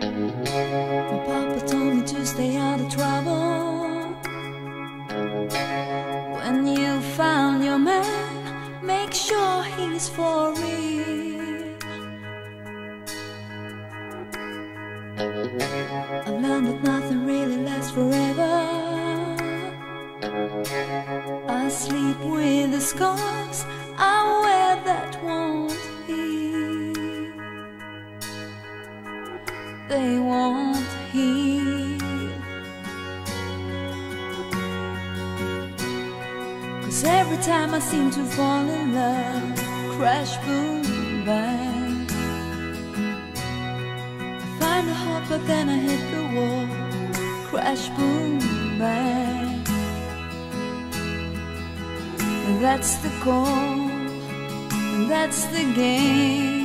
My papa told me to stay out of trouble. When you found your man, make sure he's for real. I've learned that nothing really lasts forever. I sleep with the scars, I wear that one. They won't heal. Cause every time I seem to fall in love, crash, boom, bang. I find a heart, but then I hit the wall, crash, boom, bang. And that's the goal, and that's the game,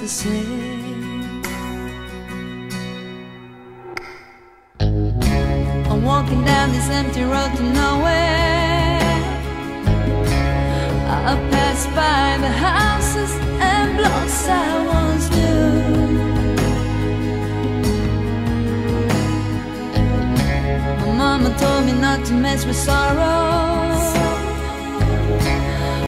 the same. I'm walking down this empty road to nowhere. I pass by the houses and blocks I once knew. My mama told me not to mess with sorrow.